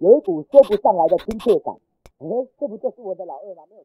有一股说不上来的亲切感。哎，这不就是我的老二吗？没有。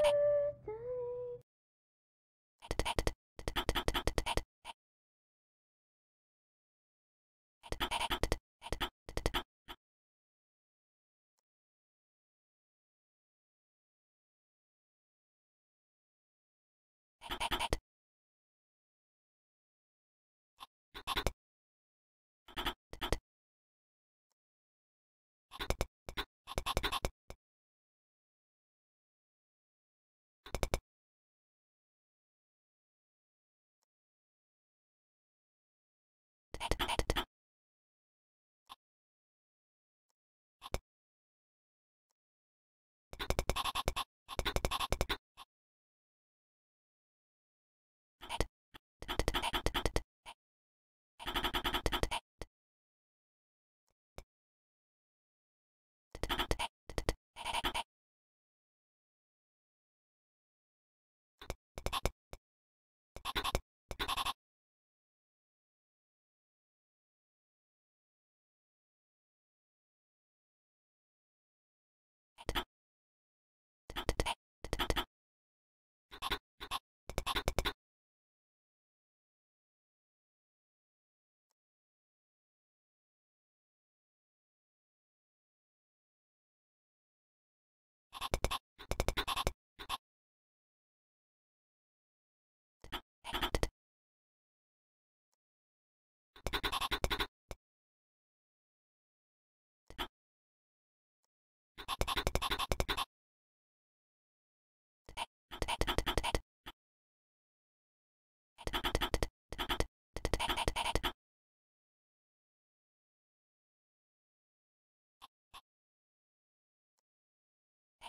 head.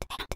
and, and.